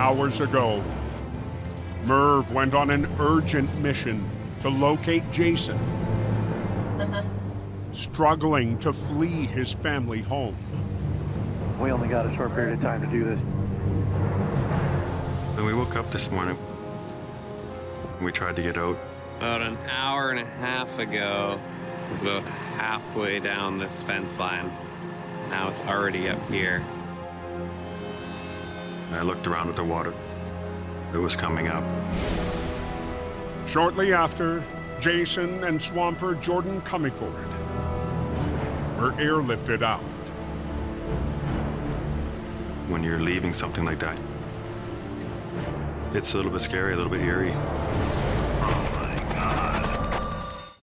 Hours ago, Merv went on an urgent mission to locate Jason, struggling to flee his family home. We only got a short period of time to do this. When we woke up this morning, we tried to get out. About an hour and a half ago, it was about halfway down this fence line. Now it's already up here. I looked around at the water. It was coming up. Shortly after, Jason and swamper Jordan Cummingford were airlifted out. When you're leaving something like that, it's a little bit scary, a little bit eerie.